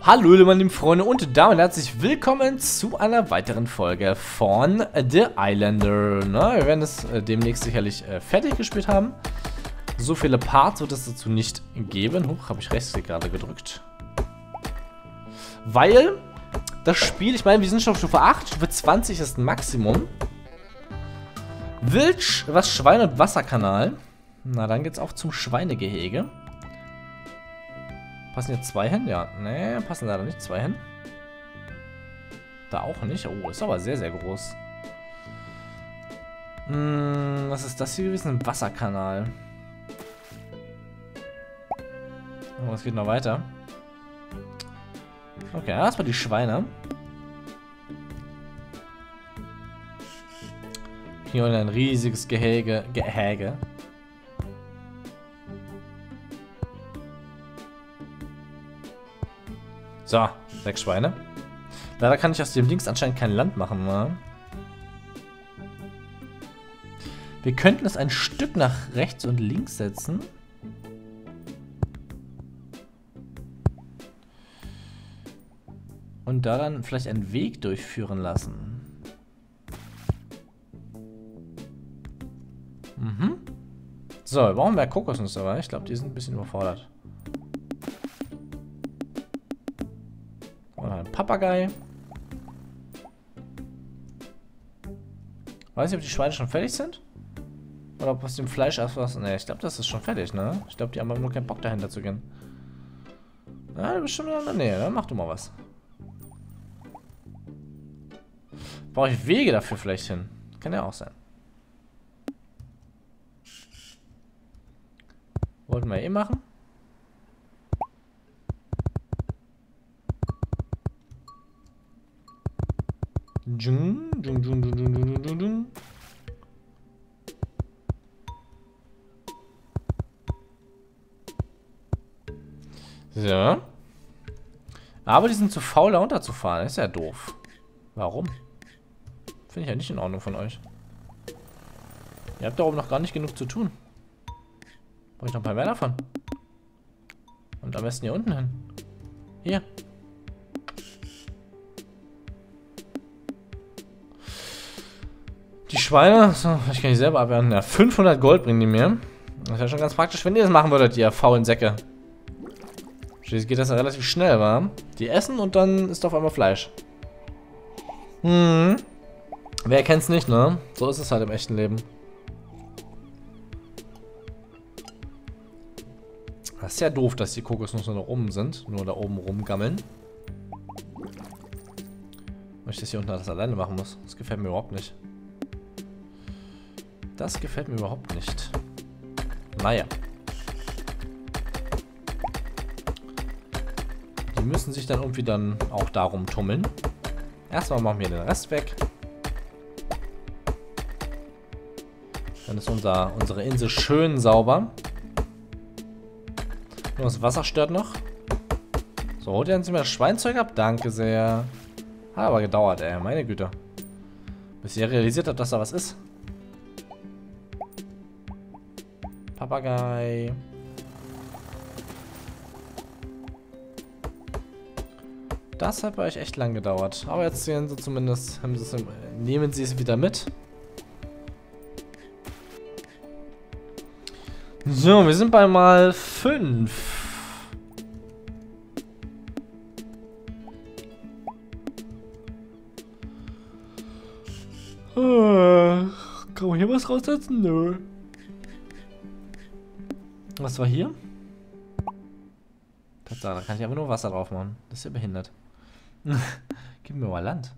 Hallo meine lieben Freunde und damit herzlich willkommen zu einer weiteren Folge von The Islander. Na, wir werden es äh, demnächst sicherlich äh, fertig gespielt haben. So viele Parts wird es dazu nicht geben. Huch, habe ich rechts gerade gedrückt. Weil das Spiel, ich meine, wir sind schon auf Stufe 8, Stufe 20 ist Maximum. Wild, was Schwein- und Wasserkanal. Na, dann geht's auch zum Schweinegehege. Passen hier zwei hin? Ja. Nee, passen leider nicht zwei hin. Da auch nicht. Oh, ist aber sehr, sehr groß. Hm, was ist das hier gewesen? Ein Wasserkanal. Oh, es geht noch weiter. Okay, erstmal die Schweine. Hier ein riesiges Gehege. Gehege. So, sechs Schweine. Leider kann ich aus dem Links anscheinend kein Land machen, ne? Wir könnten es ein Stück nach rechts und links setzen. Und daran vielleicht einen Weg durchführen lassen. Mhm. So, wir brauchen mehr Kokosnüsse, aber ich glaube, die sind ein bisschen überfordert. Papagei. Weiß nicht, ob die Schweine schon fertig sind. Oder ob aus dem Fleisch erst was... Ne, ich glaube, das ist schon fertig, ne? Ich glaube, die haben aber nur keinen Bock dahinter zu gehen. Ja, du bist schon in der Nähe. Dann mach du mal was. Brauche ich Wege dafür vielleicht hin? Kann ja auch sein. Wollten wir eh machen. So. Aber die sind zu faul, da runterzufahren. ist ja doof. Warum? Finde ich ja nicht in Ordnung von euch. Ihr habt da oben noch gar nicht genug zu tun. Brauche ich noch ein paar mehr davon. Und am besten hier unten hin. Hier. Schweine, ich kann die selber abwehren. Ja, 500 Gold bringen die mir. Das wäre schon ganz praktisch, wenn ihr das machen würdet, ihr faulen Säcke. Schließlich geht das ja relativ schnell, wa? Die essen und dann ist auf einmal Fleisch. Hm. Wer kennt's nicht, ne? So ist es halt im echten Leben. Das ist ja doof, dass die Kokosnüsse noch oben sind. Nur da oben rumgammeln. Weil ich das hier unten alles alleine machen muss. Das gefällt mir überhaupt nicht. Das gefällt mir überhaupt nicht. Naja. Die müssen sich dann irgendwie dann auch darum tummeln. Erstmal machen wir den Rest weg. Dann ist unser, unsere Insel schön sauber. Nur das Wasser stört noch. So, holt ihr jetzt mal das Schweinzeug ab? Danke sehr. Hat aber gedauert, ey. Meine Güte. Bis ihr realisiert habt, dass da was ist. Papagei. Das hat bei euch echt lang gedauert. Aber jetzt sehen sie zumindest, haben sie es, nehmen sie es wieder mit. So, wir sind bei mal 5. Kann man hier was raussetzen? Nö. Was war hier? Da kann ich aber nur Wasser drauf machen. Das ist ja behindert. Gib mir mal Land.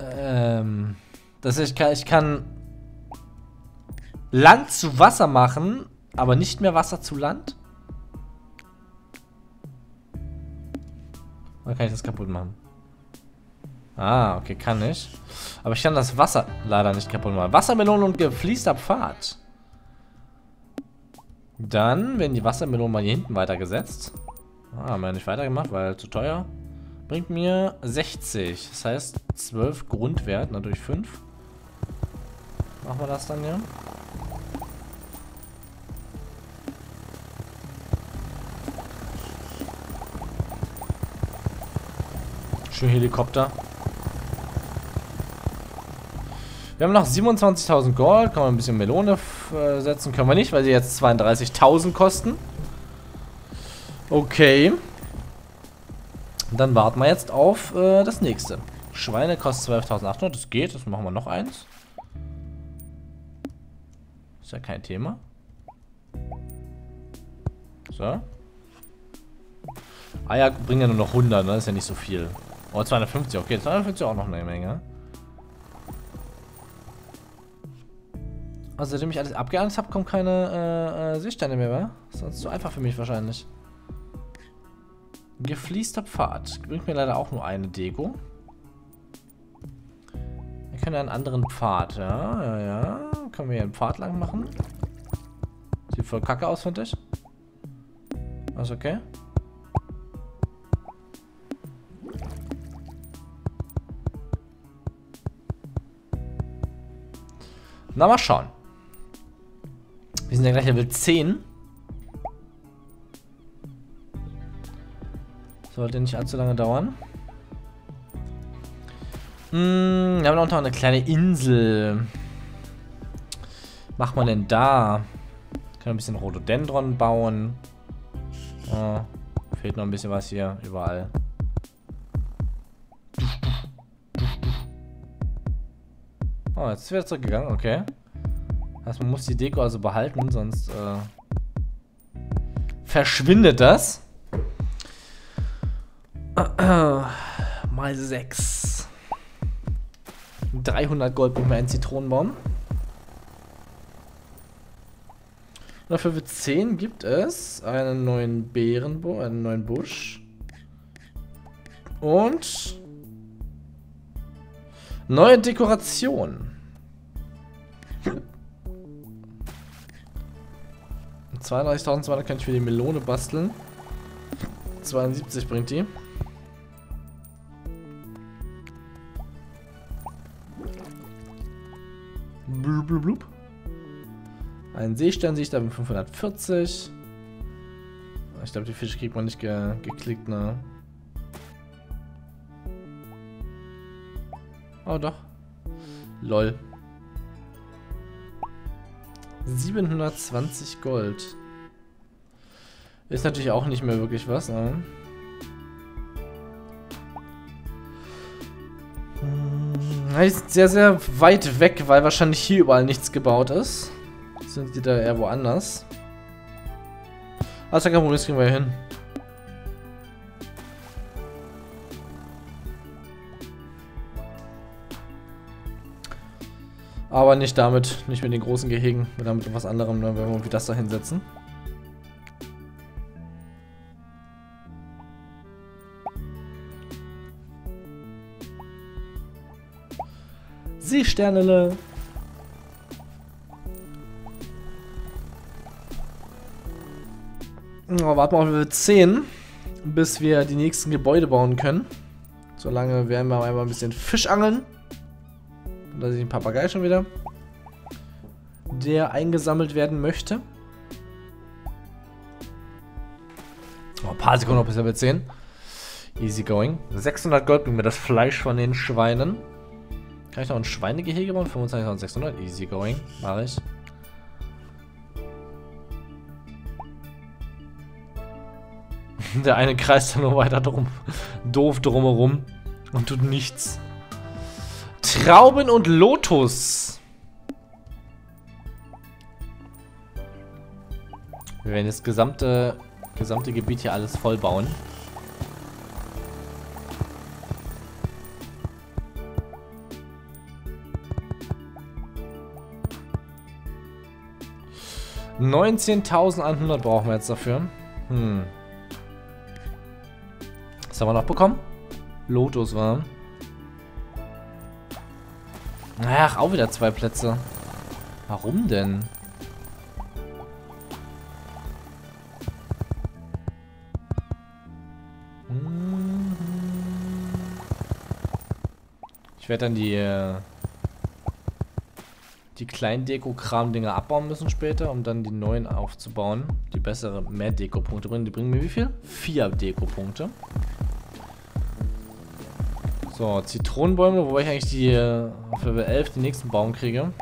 Ähm, das ich kann, ich kann Land zu Wasser machen, aber nicht mehr Wasser zu Land? Oder kann ich das kaputt machen? Ah, okay, kann ich. Aber ich kann das Wasser leider nicht kaputt machen. Wassermelone und gefließter Pfad. Dann werden die Wassermelonen mal hier hinten weitergesetzt. Ah, haben wir nicht weitergemacht, weil zu teuer. Bringt mir 60. Das heißt 12 Grundwert, natürlich 5. Machen wir das dann ja. Schön Helikopter. Wir haben noch 27.000 Gold. Kann man ein bisschen Melone äh, setzen. Können wir nicht, weil sie jetzt 32.000 kosten. Okay. Dann warten wir jetzt auf äh, das nächste. Schweine kostet 12.800. Das geht. Das machen wir noch eins. Ist ja kein Thema. So. Eier bringen ja nur noch 100, ne? Das ist ja nicht so viel. Oh, 250, okay. 250 auch noch eine Also, seitdem ich alles abgeerntet habe, kommen keine äh, äh, Seesterne mehr, wa? Sonst zu einfach für mich wahrscheinlich. Gefließter Pfad. Bringt mir leider auch nur eine Deko. Wir können ja einen anderen Pfad, ja, ja, ja. Können wir hier einen Pfad lang machen. Sieht voll kacke aus, finde ich. Alles okay? Na, mal schauen. Wir sind ja gleich Level 10. Sollte nicht allzu lange dauern. Hm, wir haben noch eine kleine Insel. Macht man denn da? Können ein bisschen Rhododendron bauen. Oh, fehlt noch ein bisschen was hier überall. Oh, jetzt ist wieder zurückgegangen, okay. Heißt, man muss die Deko also behalten, sonst äh, verschwindet das. Mal 6. 300 Gold bringt mir ein Zitronenbaum. Dafür für 10 gibt es einen neuen Beerenbusch, einen neuen Busch. Und neue Dekoration. 32.200 kann ich für die Melone basteln. 72 bringt die. Blub, blub, blub. Ein Seestern sehe ich da mit 540. Ich glaube, die Fische kriegt man nicht ge geklickt, ne? Oh, doch. Lol. 720 Gold. Ist natürlich auch nicht mehr wirklich was, ne? Hm, ist sehr, sehr weit weg, weil wahrscheinlich hier überall nichts gebaut ist. Sind die da eher woanders. Also kein Problem, das kriegen wir hin. Aber nicht damit, nicht mit den großen Gehegen, sondern mit was anderem, dann werden wir irgendwie das da hinsetzen. Seesternele. Oh, warten wir auf Level 10, bis wir die nächsten Gebäude bauen können. Solange werden wir einmal ein bisschen Fisch angeln. Da ist ein Papagei schon wieder. Der eingesammelt werden möchte. Oh, ein paar Sekunden noch bis Level 10. Easy going. 600 Gold bringt mir das Fleisch von den Schweinen. Kann ich noch ein Schweinegehege bauen? 25.600. Easy going. Mache ich. Der eine kreist da nur weiter drum. Doof drumherum. Und tut nichts. Trauben und Lotus. Wir werden das gesamte, gesamte Gebiet hier alles voll bauen. Neunzehntausendeinhundert brauchen wir jetzt dafür. Hm. Was haben wir noch bekommen? Lotus war. Ach, auch wieder zwei Plätze. Warum denn? Ich werde dann die... Äh die kleinen Deko-Kram-Dinger abbauen müssen später, um dann die neuen aufzubauen. Die bessere, mehr Deko-Punkte bringen. Die bringen mir wie viel? Vier Deko-Punkte. So, Zitronenbäume, wobei ich eigentlich die äh, für 11 den nächsten Baum kriege.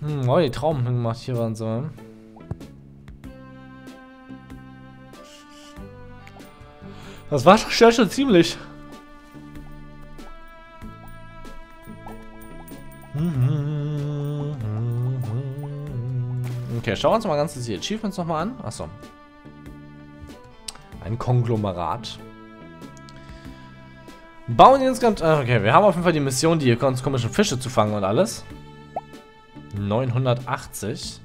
Hm, oh, die Trauben gemacht hier waren so. Das war schon, schon ziemlich. Okay, schauen wir uns mal ganz die Achievements nochmal an. Achso. Ein Konglomerat. Bauen die insgesamt... Ah, okay, wir haben auf jeden Fall die Mission, die ganz komischen Fische zu fangen und alles. 980.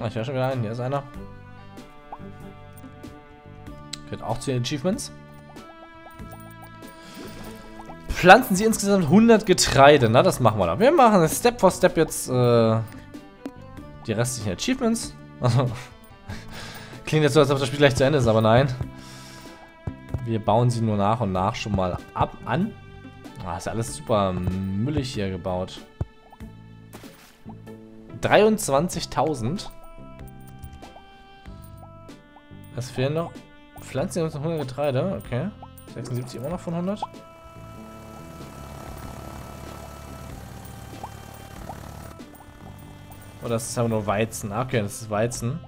Ah, ich höre schon wieder einen. Hier ist einer. Gehört auch zu den Achievements. Pflanzen sie insgesamt 100 Getreide. Na, das machen wir da. Wir machen Step for Step jetzt äh, die restlichen Achievements. Also, klingt jetzt so, als ob das Spiel gleich zu Ende ist, aber nein. Wir bauen sie nur nach und nach schon mal ab an. Ah, ist alles super müllig hier gebaut. 23.000. Es fehlen noch Pflanzen noch 100 Getreide. Okay. 76 immer noch von 100. Oder das ist aber nur Weizen. Ah, okay, das ist Weizen.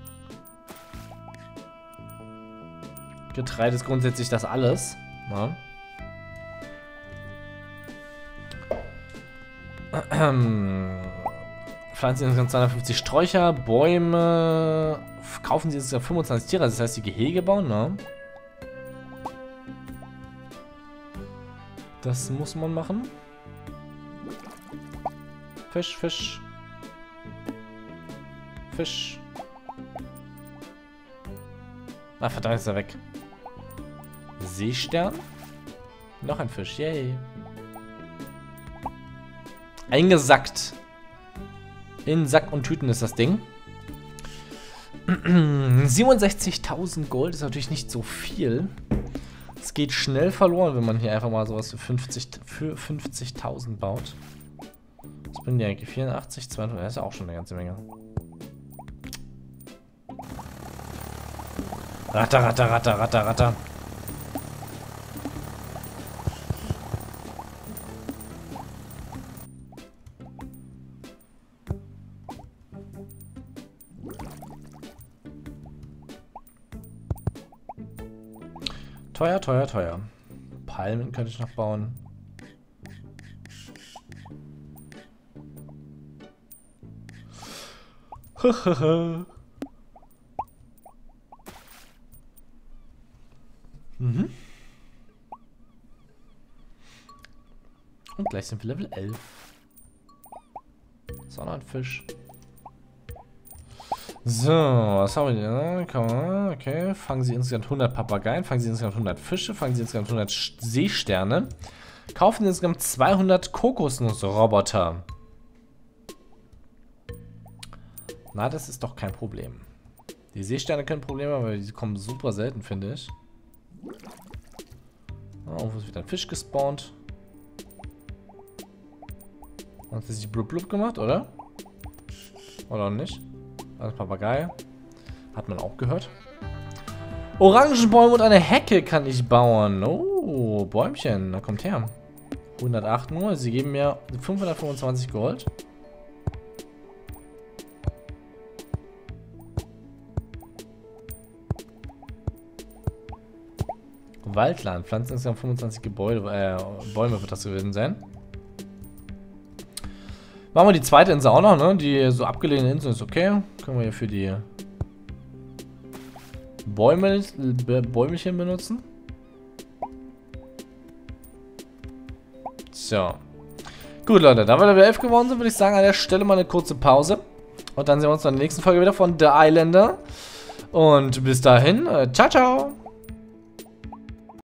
Getreide ist grundsätzlich das alles. Ja. Pflanzen Sie insgesamt 250 Sträucher, Bäume. Kaufen Sie insgesamt 25 Tiere, das heißt die Gehege bauen, ne? Das muss man machen. Fisch, Fisch. Fisch. Ah, verdammt, ist er weg. Seestern. Noch ein Fisch, yay. Eingesackt. In Sack und Tüten ist das Ding. 67.000 Gold ist natürlich nicht so viel. Es geht schnell verloren, wenn man hier einfach mal sowas für 50.000 für 50 baut. Was bringen die eigentlich? 84, 200, das ist ja auch schon eine ganze Menge. Ratter, ratter, ratter, ratter, ratter. Teuer, teuer, teuer. Palmen könnte ich noch bauen. mhm. Und gleich sind wir Level 11. So, noch ein Fisch. So, was haben wir denn? Okay, fangen Sie insgesamt 100 Papageien, fangen Sie insgesamt 100 Fische, fangen Sie insgesamt 100 Seesterne. Kaufen Sie insgesamt 200 Kokosnussroboter. Na, das ist doch kein Problem. Die Seesterne können Probleme haben, weil die kommen super selten, finde ich. Oh, irgendwo ist wieder ein Fisch gespawnt. Hat sie sich blub blub gemacht, oder? Oder nicht? Also Papagei. Hat man auch gehört. Orangenbäume und eine Hecke kann ich bauen. Oh, Bäumchen. Da kommt her. 108 nur. Sie geben mir 525 Gold. Waldland. Pflanzen insgesamt 25 Gebäude, äh, Bäume wird das gewesen sein. Machen wir die zweite Insel auch noch, ne? Die so abgelegene Insel ist okay. Können wir hier für die Bäume, Bäumchen benutzen. So. Gut, Leute, da wir Level 11 geworden sind, würde ich sagen, an der Stelle mal eine kurze Pause. Und dann sehen wir uns in der nächsten Folge wieder von The Islander. Und bis dahin, äh, ciao, ciao.